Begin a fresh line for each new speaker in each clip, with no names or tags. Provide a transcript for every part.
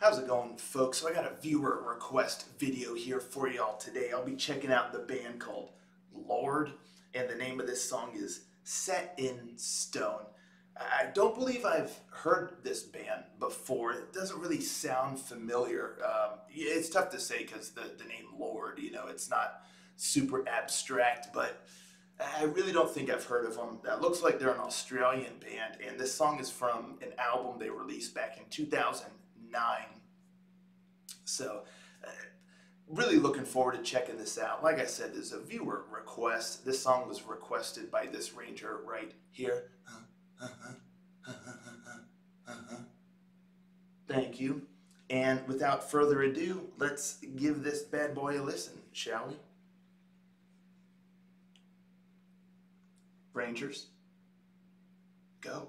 How's it going, folks? So I got a viewer request video here for y'all today. I'll be checking out the band called Lord and the name of this song is Set in Stone. I don't believe I've heard this band before. It doesn't really sound familiar. Um, it's tough to say because the, the name Lord, you know, it's not super abstract, but I really don't think I've heard of them. That looks like they're an Australian band, and this song is from an album they released back in 2009. So, uh, really looking forward to checking this out. Like I said, there's a viewer request. This song was requested by this ranger right here. Thank you. And without further ado, let's give this bad boy a listen, shall we? Rangers, go.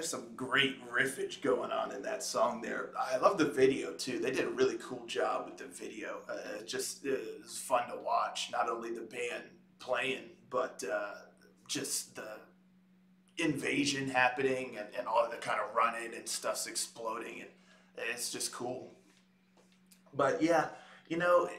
There's some great riffage going on in that song there. I love the video too. They did a really cool job with the video. Uh, just it was fun to watch. Not only the band playing, but uh, just the invasion happening and, and all the kind of running and stuff's exploding. And it's just cool. But yeah, you know,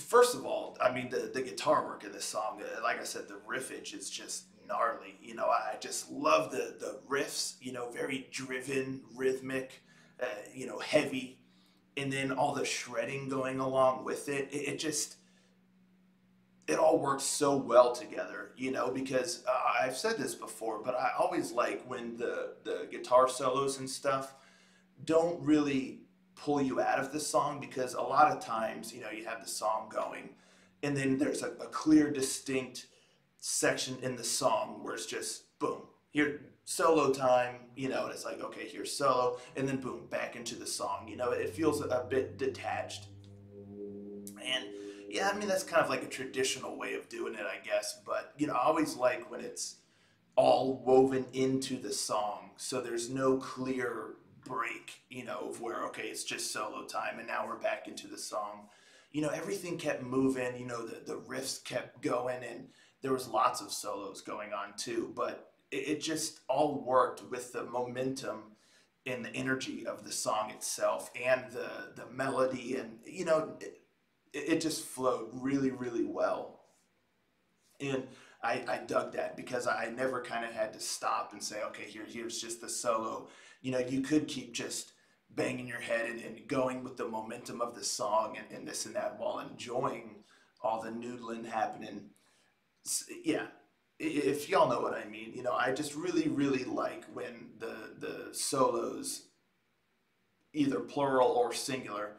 first of all, I mean, the, the guitar work in this song, uh, like I said, the riffage is just gnarly. You know, I just love the, the riffs, you know, very driven, rhythmic, uh, you know, heavy. And then all the shredding going along with it. It, it just, it all works so well together, you know, because uh, I've said this before, but I always like when the, the guitar solos and stuff don't really pull you out of the song because a lot of times, you know, you have the song going and then there's a, a clear, distinct section in the song where it's just boom, here solo time, you know, and it's like, okay, here's solo, and then boom, back into the song. You know, it feels a bit detached. And yeah, I mean, that's kind of like a traditional way of doing it, I guess. But, you know, I always like when it's all woven into the song. So there's no clear break, you know, of where, okay, it's just solo time and now we're back into the song. You know, everything kept moving, you know, the, the riffs kept going and there was lots of solos going on too, but it, it just all worked with the momentum and the energy of the song itself and the, the melody and, you know, it, it just flowed really, really well. And I, I dug that because I never kind of had to stop and say, okay, here, here's just the solo you know, you could keep just banging your head and, and going with the momentum of the song and, and, this and that while enjoying all the noodling happening. Yeah, if y'all know what I mean, you know, I just really, really like when the the solos, either plural or singular,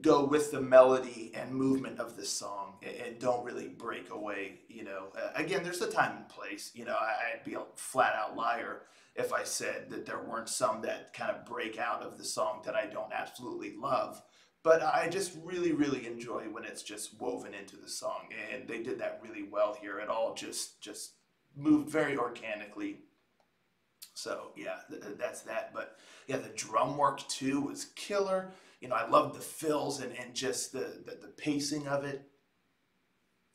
go with the melody and movement of the song and, don't really break away. You know, again, there's a time and place. You know, I, would be a flat out liar if I said that there weren't some that kind of break out of the song that I don't absolutely love. But I just really, really enjoy when it's just woven into the song, and they did that really well here. It all just just moved very organically. So yeah, th- that's that. But yeah, the drum work too was killer. You know, I loved the fills and, and just the, the, the pacing of it.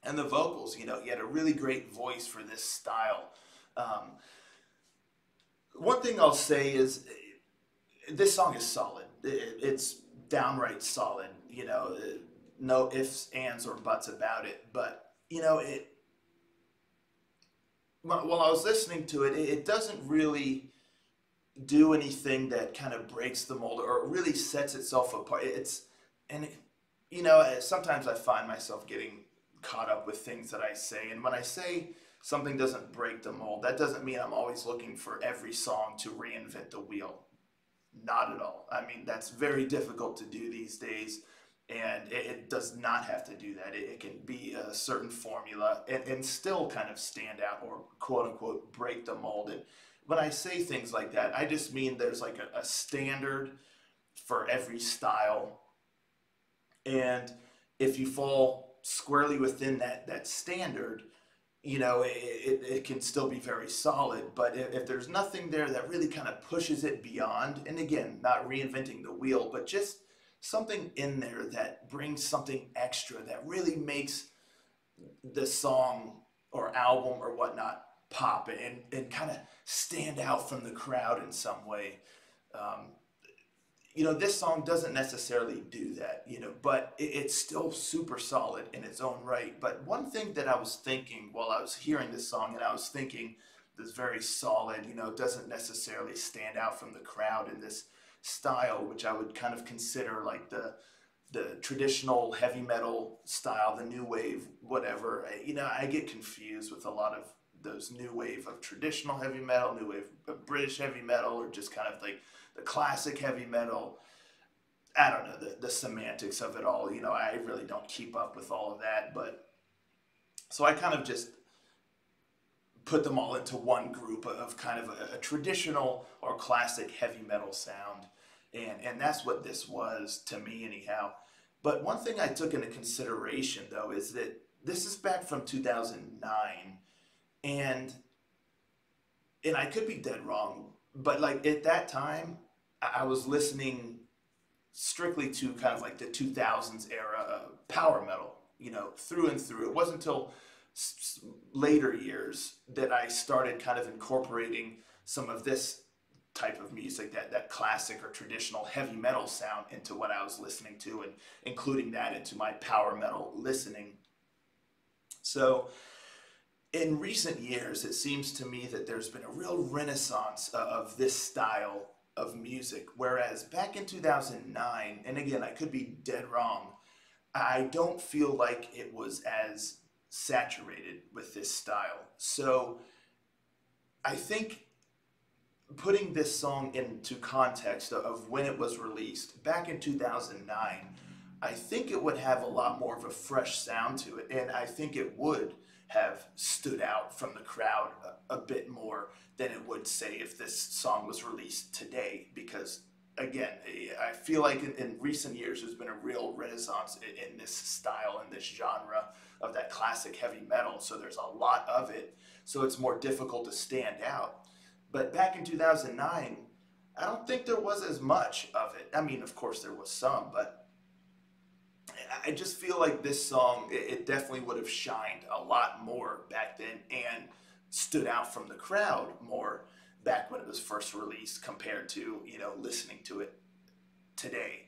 And the vocals, you know, he had a really great voice for this style. Um, one thing I'll say is this song is solid. It's downright solid. You know, no ifs, ands, or buts about it. But you know, it. While I was listening to it, it doesn't really do anything that kind of breaks the mold or really sets itself apart. It's and you know, sometimes I find myself getting caught up with things that I say, and when I say something doesn't break the mold. That doesn't mean I'm always looking for every song to reinvent the wheel. Not at all. I mean, that's very difficult to do these days, and it, it does not have to do that. It, it, can be a certain formula and, and still kind of stand out or quote unquote break the mold. And when I say things like that, I just mean there's like a, a standard for every style. And if you fall squarely within that, that standard, you know, it, it, it, can still be very solid. But if, if, there's nothing there that really kind of pushes it beyond, and again, not reinventing the wheel, but just something in there that brings something extra that really makes the song or album or whatnot pop and, and kind of stand out from the crowd in some way. Um, you know, this song doesn't necessarily do that, you know, but it, it's still super solid in its own right. But one thing that I was thinking while I was hearing this song, and I was thinking this very solid, you know, doesn't necessarily stand out from the crowd in this style, which I would kind of consider like the the traditional heavy metal style, the new wave, whatever. You know, I get confused with a lot of those new wave of traditional heavy metal, new wave of British heavy metal, or just kind of like the classic heavy metal. I don't know the, the semantics of it all. You know, I really don't keep up with all of that, but so I kind of just put them all into one group of kind of a, a traditional or classic heavy metal sound, and and that's what this was to me anyhow. But one thing I took into consideration though is that this is back from 2009 and and I could be dead wrong, but like at that time, I was listening strictly to kind of like the 2000s era uh, power metal, you know, through and through. It wasn't until later years that I started kind of incorporating some of this type of music, that, that classic or traditional heavy metal sound into what I was listening to and including that into my power metal listening. So, in recent years, it seems to me that there's been a real renaissance of this style of music. Whereas back in 2009, and again, I could be dead wrong, I don't feel like it was as saturated with this style. So I think putting this song into context of- when it was released back in 2009 i think it would have a lot more of a fresh sound to it and i think it would have stood out from the crowd a, a bit more than it would say if this song was released today because again i feel like in, in recent years there's been a real renaissance in, in this style and this genre of that classic heavy metal so there's a lot of it so it's more difficult to stand out but back in 2009, I don't think there was as much of it. I mean, of course, there was some, but I- just feel like this song, it it definitely would have shined a lot more back then and stood out from the crowd more back when it was first released compared to, you know, listening to it today.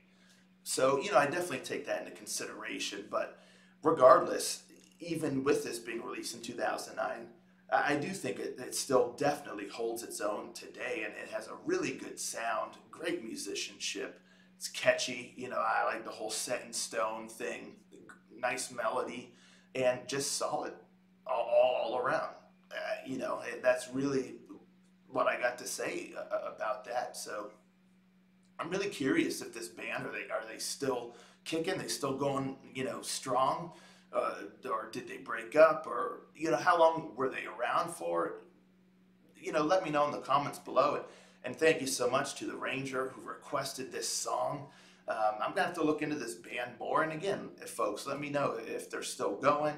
So, you know, I definitely take that into consideration. But regardless, even with this being released in 2009, I I do think it, it still definitely holds its own today and it has a really good sound, great musicianship. It's catchy, you know, I like the whole set in stone thing, nice melody, and just solid all, all, around. Uh, you know, eh, that's really what I got to say uh, about that. So I'm really curious if this band are they are they still kicking? They still going you know strong, uh, or did they break up? Or you know how long were they around for? You know, let me know in the comments below. And, and thank you so much to the Ranger who requested this song. Um, I'm gonna have to look into this band more. And again, folks, let me know if they're still going.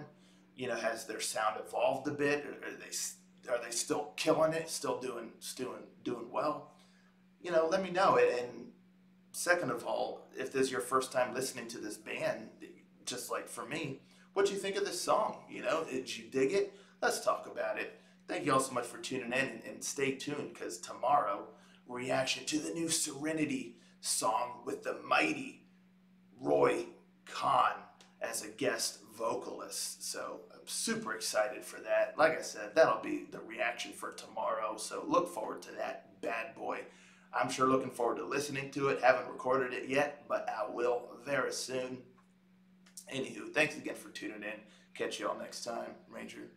You know, has their sound evolved a bit? Are they are they still killing it? Still doing doing doing well? you know, let me know. And second of all, if this is your first time listening to this band, just like for me, what do you think of this song? You know, did you dig it? Let's talk about it. Thank you all so much for tuning in and, and stay tuned because tomorrow, reaction to the new Serenity song with the mighty Roy Khan as a guest vocalist. So I'm super excited for that. Like I said, that'll be the reaction for tomorrow. So look forward to that bad boy. I'm sure looking forward to listening to it. Haven't recorded it yet, but I will very soon. Anywho, thanks again for tuning in. Catch you all next time. Ranger